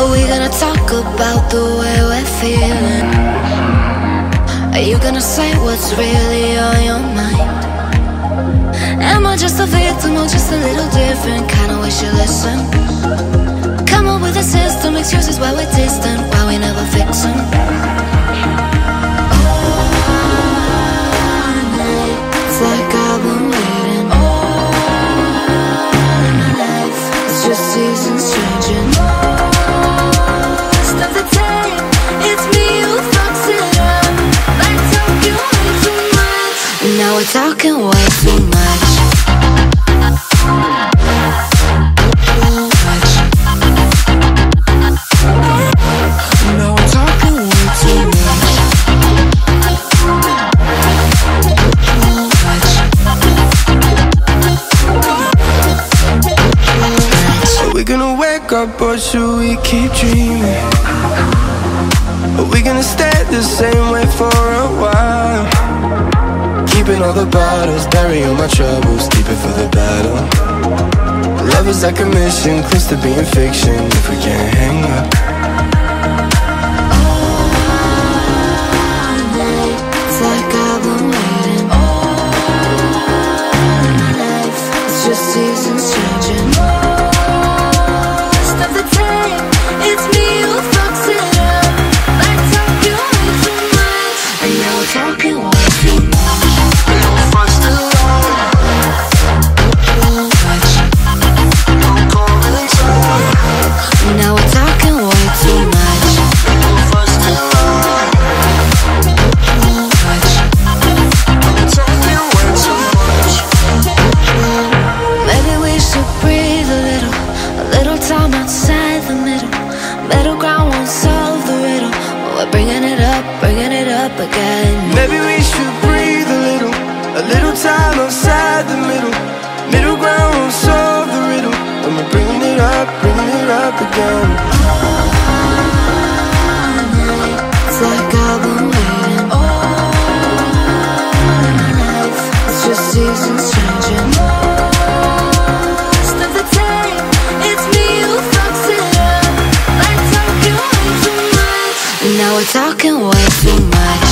Are we gonna talk about the way we're feeling? Are you gonna say what's really on your mind? Am I just a victim or just a little different? Kinda wish you listen. Come up with a system, excuses why we're distant, why we never fix them. Talking way too much. Gonna wake up or should we keep dreaming? Are we gonna stay the same way for a while? Keeping all the bottles, bury all my troubles, deeper for the battle. Love is like a mission, close to being fiction if we can't hang up. it up, bringing it up again. Maybe we should breathe a little A little time outside the middle. Middle ground won't solve the riddle. And we're bringing it up, bringing it up again. It's like I've been waiting all night It's just seasons talking way too much.